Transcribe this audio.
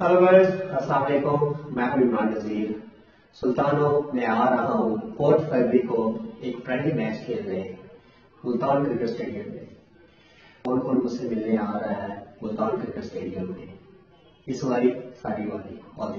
Hello guys अस्सलाम वालेकुम मैं हूँ इमरान नजीर। सुल्तानो मैं आ रहा हूँ फोर्थ फरवरी को एक फ्रेंडली मैच खेलने मुल्तान क्रिकेट स्टेडियम में। कौन कौन मुझसे मिलने आ रहा है मुल्तान क्रिकेट स्टेडियम में? इस बारी सारी वाली ऑल